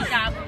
一下。